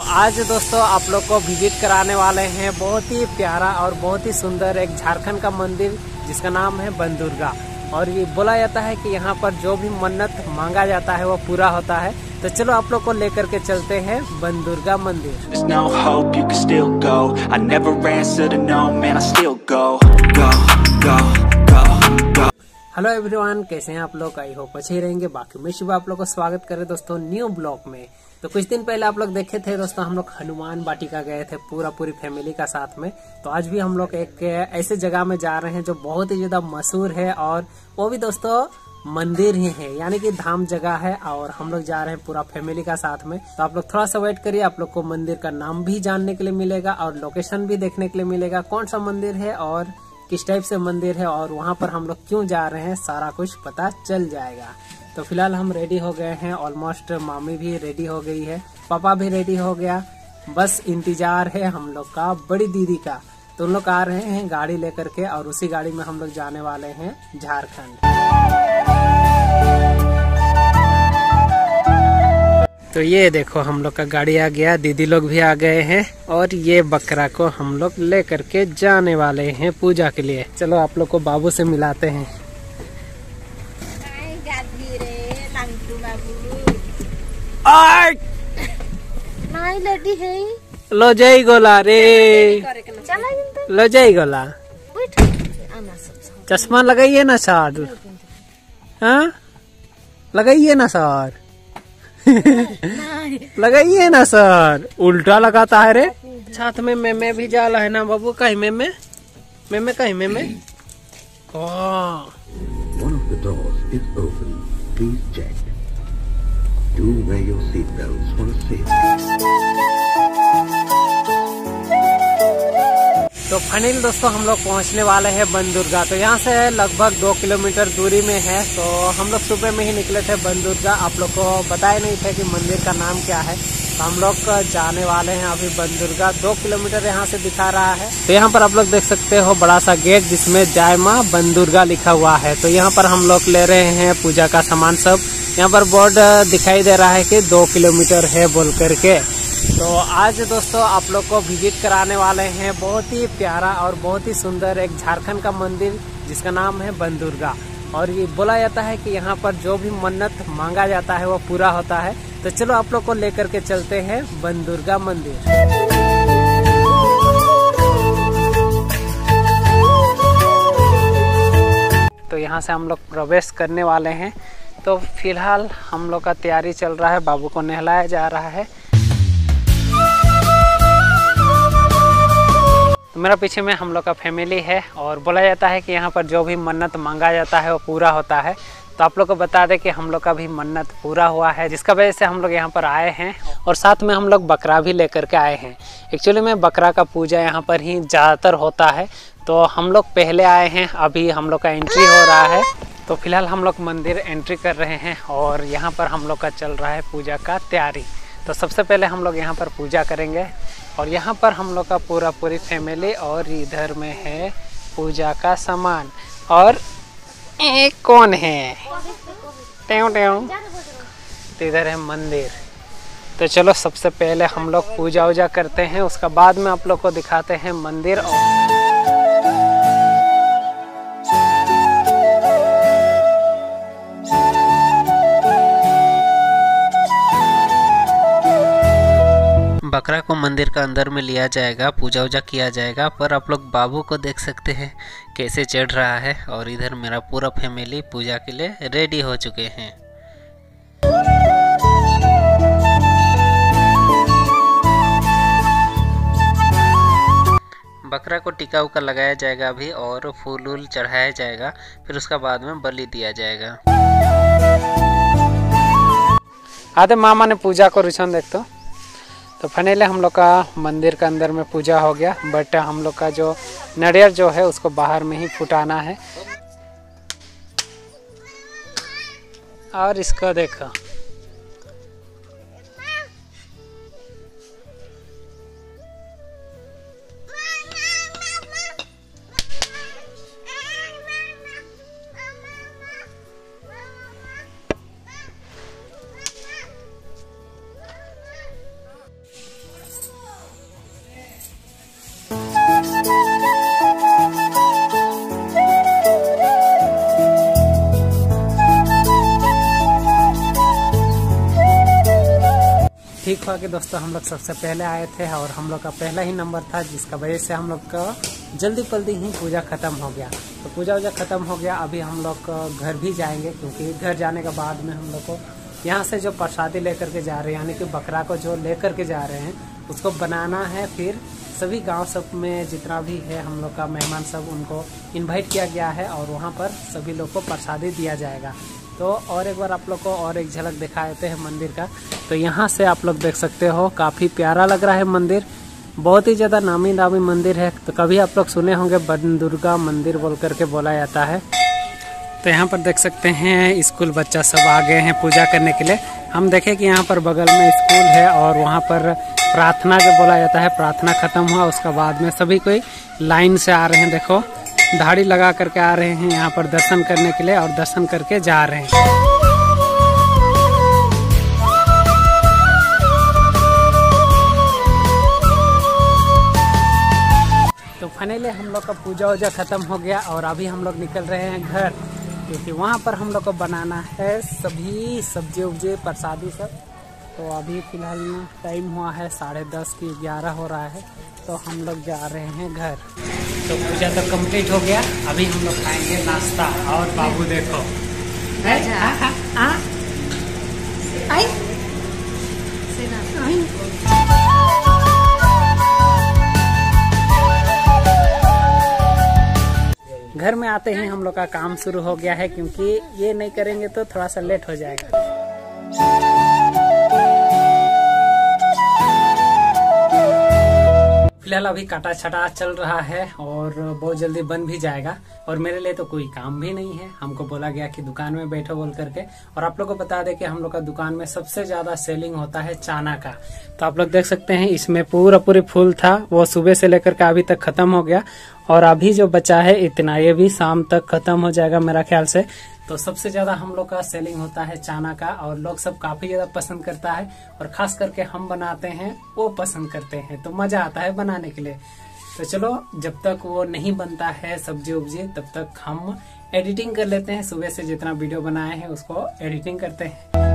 आज दोस्तों आप लोग को विज़िट कराने वाले हैं बहुत ही प्यारा और बहुत ही सुंदर एक झारखंड का मंदिर जिसका नाम है बंदुर्गा। और ये बोला जाता है कि यहाँ पर जो भी मन्नत मांगा जाता है वो पूरा होता है। तो चलो आप लोग को लेकर के चलते हैं बंदुर्गा मंदिर। हेलो एवरीवन कैसे हैं आप लोग? आई होप अच्छे ही रहेंगे। बाकी मैं शिव आप लोग को स्वागत करे दोस्तों न्यू ब्लॉग में। तो कुछ दिन पहले आप लोग देखे थे दोस्तों, हम लोग हनुमान वाटिका गए थे पूरा पूरी फैमिली का साथ में। तो आज भी हम लोग एक ऐसे जगह में जा रहे हैं जो बहुत ही ज़्यादा मशहूर है और वो भी दोस्तों मंदिर ही है, यानी कि धाम जगह है और हम लोग जा रहे हैं पूरा फैमिली का साथ में। तो आप लोग थोड़ा सा वेट करिए, आप लोग को मंदिर का नाम भी जानने के लिए मिलेगा और लोकेशन भी देखने के लिए मिलेगा, कौन सा मंदिर है और किस टाइप से मंदिर है और वहाँ पर हम लोग क्यों जा रहे हैं, सारा कुछ पता चल जाएगा। तो फ़िलहाल हम रेडी हो गए हैं ऑलमोस्ट मामी भी रेडी हो गई है, पापा भी रेडी हो गया। बस इंतज़ार है हम लोग का, बड़ी दीदी का। तो उन लोग आ रहे हैं गाड़ी लेकर के और उसी गाड़ी में हम लोग जाने वाले हैं झारखंड। तो ये देखो हम लोग का गाड़ी आ गया, दीदी लोग भी आ गए हैं और ये बकरा को हम लोग लेकर के जाने वाले हैं पूजा के लिए। चलो आप लोग को बाबू से मिलाते हैं। Nai lady hey. लो जय गोला रे। लो जय गोला। चश्मा लगाइए ना सर। हाँ? लगाइए ना सर। लगाइए ना सर। उल्टा लगाता है रे। साथ में मैं मैं भी जाला है ना बाबू। कहीं में मैं मैं मैं कहीं में मैं oh One of the doors is open. Please check. do wear your seatbelts. for to seat. तो फाइनली दोस्तों हम लोग पहुँचने वाले हैं बंदुर्गा। तो यहाँ से लगभग दो किलोमीटर दूरी में है। तो हम लोग सुबह में ही निकले थे बंदुर्गा। आप लोग को बताया नहीं था कि मंदिर का नाम क्या है। तो हम लोग जाने वाले हैं अभी बंदुर्गा। दो किलोमीटर यहाँ से दिखा रहा है। तो यहाँ पर आप लोग देख सकते हो बड़ा सा गेट जिसमें जय माँ लिखा हुआ है। तो यहाँ पर हम लोग ले रहे हैं पूजा का सामान सब। यहाँ पर बोर्ड दिखाई दे रहा है कि दो किलोमीटर है बोल करके तो आज दोस्तों आप लोग को विज़िट कराने वाले हैं बहुत ही प्यारा और बहुत ही सुंदर एक झारखंड का मंदिर, जिसका नाम है बंदुर्गा। और ये बोला जाता है कि यहाँ पर जो भी मन्नत मांगा जाता है वो पूरा होता है। तो चलो आप लोग को लेकर के चलते हैं बंदुर्गा मंदिर। तो यहाँ से हम लोग प्रवेश करने वाले हैं। तो फ़िलहाल हम लोग का तैयारी चल रहा है, बाबू को नहलाया जा रहा है। मेरा पीछे में हम लोग का फैमिली है और बोला जाता है कि यहाँ पर जो भी मन्नत मांगा जाता है वो पूरा होता है। तो आप लोग को बता दें कि हम लोग का भी मन्नत पूरा हुआ है, जिसका वजह से हम लोग यहाँ पर आए हैं और साथ में हम लोग बकरा भी लेकर के आए हैं। एक्चुअली में बकरा का पूजा यहाँ पर ही ज़्यादातर होता है। तो हम लोग पहले आए हैं, अभी हम लोग का एंट्री हो रहा है। तो फ़िलहाल हम लोग मंदिर एंट्री कर रहे हैं और यहाँ पर हम लोग का चल रहा है पूजा का तैयारी। तो सबसे पहले हम लोग यहाँ पर पूजा करेंगे। और यहाँ पर हम लोग का पूरा पूरी फैमिली और इधर में है पूजा का सामान। और एक कौन है? ट्यों ट्यों तो इधर है मंदिर। तो चलो सबसे पहले हम लोग पूजा वूजा करते हैं, उसका बाद में आप लोग को दिखाते हैं मंदिर और बकरा को मंदिर का अंदर में लिया जाएगा पूजा वूजा किया जाएगा, पर आप लोग बाबू को देख सकते हैं कैसे चढ़ रहा है और इधर मेरा पूरा फैमिली पूजा के लिए रेडी हो चुके हैं। बकरा को टीका उका लगाया जाएगा अभी और फूल वूल चढ़ाया जाएगा, फिर उसका बाद में बलि दिया जाएगा। आधे मामा ने पूजा को रिछन देख तो फाइनली हम लोग का मंदिर के अंदर में पूजा हो गया बट हम लोग का जो नरियर जो है उसको बाहर में ही फुटाना है। और इसका देखो। ठीक हुआ कि दोस्तों हम लोग सबसे पहले आए थे और हम लोग का पहला ही नंबर था, जिसका वजह से हम लोग का जल्दी पल्दी ही पूजा खत्म हो गया। तो पूजा वूजा खत्म हो गया, अभी हम लोग घर भी जाएँगे, क्योंकि घर जाने के बाद में हम लोग को यहाँ से जो प्रसादी लेकर के जा रहे हैं, यानी कि बकरा को जो लेकर के जा रहे हैं, उसको बनाना है। फिर सभी गाँव सब में जितना भी है, हम लोग का मेहमान सब उनको इनवाइट किया गया है और वहाँ पर सभी लोग को प्रसादी दिया जाएगा। तो और एक बार आप लोग को और एक झलक दिखा देते हैं मंदिर का। तो यहाँ से आप लोग देख सकते हो, काफ़ी प्यारा लग रहा है मंदिर। बहुत ही ज़्यादा नामी नामी मंदिर है। तो कभी आप लोग सुने होंगे, बन दुर्गा मंदिर बोल करके बोला जाता है। तो यहाँ पर देख सकते हैं, स्कूल बच्चा सब आ गए हैं पूजा करने के लिए। हम देखें कि यहाँ पर बगल में स्कूल है और वहाँ पर प्रार्थना जो बोला जाता है। प्रार्थना खत्म हुआ, उसका बाद में सभी कोई लाइन से आ रहे हैं, देखो। धाड़ी लगा करके आ रहे हैं यहाँ पर दर्शन करने के लिए और दर्शन करके जा रहे हैं। तो फाइनली हम लोग का पूजा वूजा खत्म हो गया और अभी हम लोग निकल रहे हैं घर, क्योंकि वहाँ पर हम लोग को बनाना है सभी सब्ज़ी उब्जी प्रसादी सब। तो अभी फ़िलहाल टाइम हुआ है साढ़े दस की ग्यारह हो रहा है तो हम लोग जा रहे हैं घर तो पूजा तो कंप्लीट हो गया अभी हम लोग खाएँगे नाश्ता और बाबू देखो है? आई? आई? घर में आते ही हम लोग का काम शुरू हो गया है क्योंकि ये नहीं करेंगे तो थोड़ा सा लेट हो जाएगा फ़िलहाल अभी काटा छटा चल रहा है और बहुत जल्दी बन भी जाएगा। और मेरे लिए तो कोई काम भी नहीं है। हमको बोला गया कि दुकान में बैठो बोल करके। और आप लोग को बता दे कि हम लोग का दुकान में सबसे ज़्यादा सेलिंग होता है चाना का। तो आप लोग देख सकते हैं, इसमें पूरा पूरी फूल था। वो सुबह से लेकर के अभी तक खत्म हो गया। और अभी जो बचा है इतना, ये भी शाम तक खत्म हो जाएगा मेरा ख्याल से। तो सबसे ज़्यादा हम लोग का सेलिंग होता है चाना का, और लोग सब काफ़ी ज़्यादा पसंद करता है, और खास करके हम बनाते हैं, वो पसंद करते हैं। तो मज़ा आता है बनाने के लिए। तो चलो, जब तक वो नहीं बनता है सब्ज़ी उब्जी तब तक हम एडिटिंग कर लेते हैं। सुबह से जितना वीडियो बनाए हैं, उसको एडिटिंग करते हैं।